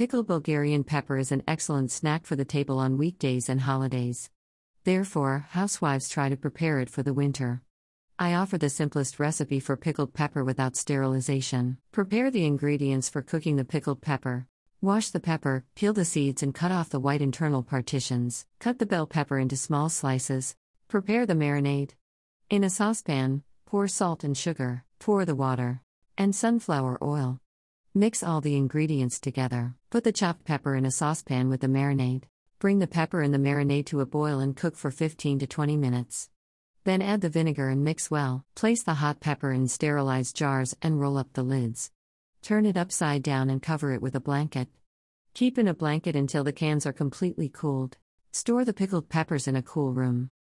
Pickled Bulgarian pepper is an excellent snack for the table on weekdays and holidays. Therefore, housewives try to prepare it for the winter. I offer the simplest recipe for pickled pepper without sterilization. Prepare the ingredients for cooking the pickled pepper. Wash the pepper, peel the seeds, and cut off the white internal partitions. Cut the bell pepper into small slices. Prepare the marinade. In a saucepan, pour salt and sugar, pour the water, and sunflower oil. Mix all the ingredients together. Put the chopped pepper in a saucepan with the marinade. Bring the pepper and the marinade to a boil and cook for 15 to 20 minutes. Then add the vinegar and mix well. Place the hot pepper in sterilized jars and roll up the lids. Turn it upside down and cover it with a blanket. Keep in a blanket until the cans are completely cooled. Store the pickled peppers in a cool room.